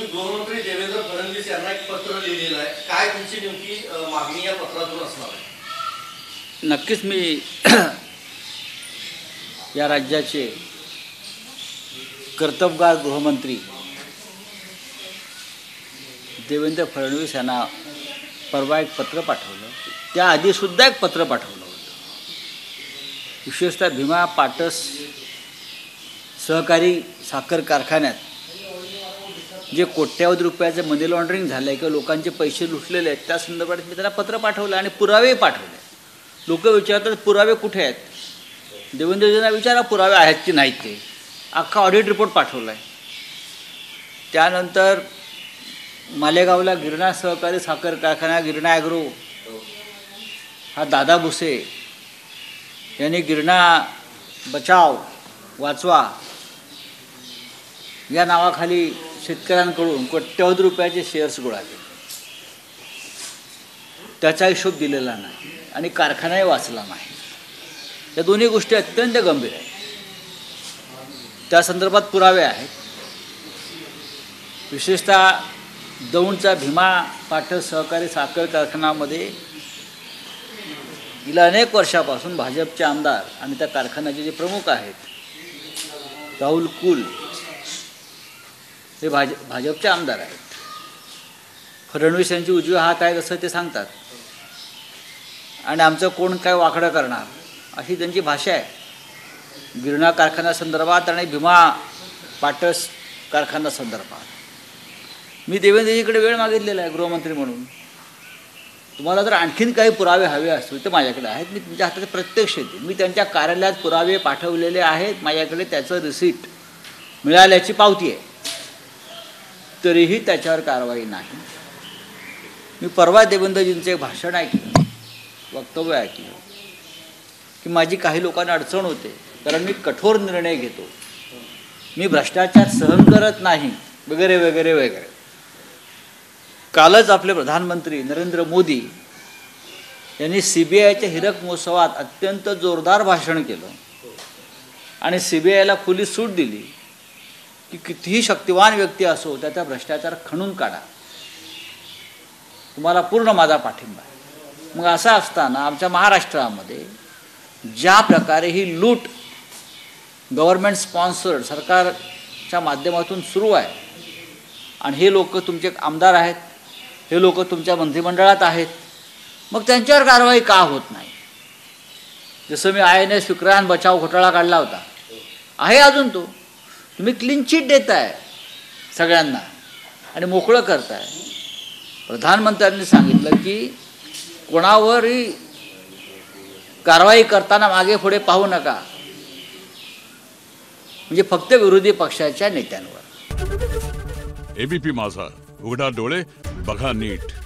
तुम्ही गृहमंत्री देवेंद्र फडणवीस यांना एक पत्र लिहिलेलं आहे. काय तुमची नेमकी मागणी या पत्रातून असणार आहे? नक्कीच मी या राज्याचे कर्तबगार गृहमंत्री देवेंद्र फडणवीस यांना परवा एक पत्र पाठवलं. त्याआधीसुद्धा एक पत्र पाठवलं होतं. विशेषतः भीमा पाटस सहकारी साखर कारखान्यात जे कोट्यावधी रुपयाचं मनी लॉन्ड्रिंग झालं आहे किंवा लोकांचे पैसे लुटलेले आहेत त्या संदर्भात मी त्यांना पत्र पाठवलं आणि पुरावे पाठवले. लोक विचारतात पुरावे कुठे आहेत? देवेंद्रजींना विचारा पुरावे आहेत की नाहीत ते? अख्खा ऑडिट रिपोर्ट पाठवला आहे त्यानंतर मालेगावला गिरणा सहकारी साखर कारखाना गिरणा ॲग्रो हा दादा भुसे यांनी गिरणा बचाव वाचवा या नावाखाली शेतकऱ्यांकडून कोट्यवधी रुपयाचे शेअर्स गोळाले त्याचा हिशोब दिलेला नाही आणि कारखानाही वाचला नाही. या दोन्ही गोष्टी अत्यंत गंभीर आहेत. त्या संदर्भात पुरावे आहेत. विशेषतः दौंडचा भीमा पाठक सहकारी साखर कारखान्यामध्ये गेल्या अनेक वर्षापासून भाजपचे आमदार आणि त्या कारखान्याचे जे प्रमुख आहेत राहुल कुल हे भाज भाजपचे आमदार आहेत. फडणवीस यांची उजवे हात आहेत असं ते सांगतात. आणि आमचं कोण काय वाकडं करणार अशी त्यांची भाषा आहे. गिरणा कारखान्यासंदर्भात आणि भीमा पाटस कारखान्यासंदर्भात मी देवेंद्रजीकडे वेळ मागितलेला आहे गृहमंत्री म्हणून. तुम्हाला जर आणखीन काही पुरावे हवे असतील तर माझ्याकडे आहेत. मी तुमच्या हातात प्रत्यक्ष येते मी त्यांच्या कार्यालयात पुरावे पाठवलेले आहेत. माझ्याकडे त्याचं रिसीट मिळाल्याची पावती आहे. तरीही त्याच्यावर कारवाई नाही. मी परवा देवेंद्रजींचं एक भाषण ऐकलं वक्तव्य ऐकलं की माझी काही लोकांना अडचण होते कारण मी कठोर निर्णय घेतो. मी भ्रष्टाचार सहन करत नाही वगैरे वगैरे वगैरे. कालच आपले प्रधानमंत्री नरेंद्र मोदी यांनी सी बी आयच्या हिरक महोत्सवात अत्यंत जोरदार भाषण केलं. आणि सी बी आयला खुली सूट दिली. की कितीही शक्तिवान व्यक्ती असो त्याचा भ्रष्टाचार खणून काढा. तुम्हाला पूर्ण माझा पाठिंबा आहे. मग असं असताना आमच्या महाराष्ट्रामध्ये ज्या प्रकारे ही लूट गव्हर्मेंट स्पॉन्सर्ड सरकारच्या माध्यमातून सुरू आहे आणि हे लोक तुमचे आमदार आहेत हे लोक तुमच्या मंत्रिमंडळात आहेत मग त्यांच्यावर कारवाई का होत नाही? जसं मी आय एन एस विक्रांत बचाव घोटाळा काढला होता. आहे अजून तो. तुम्ही क्लीन चिट देताय सगळ्यांना आणि मोकळं करताय. प्रधानमंत्र्यांनी सांगितलं की कोणावरही कारवाई करताना मागे पुढे पाहू नका. म्हणजे फक्त विरोधी पक्षाच्या नेत्यांवर. एबीपी माझा. उघडा डोळे बघा नीट.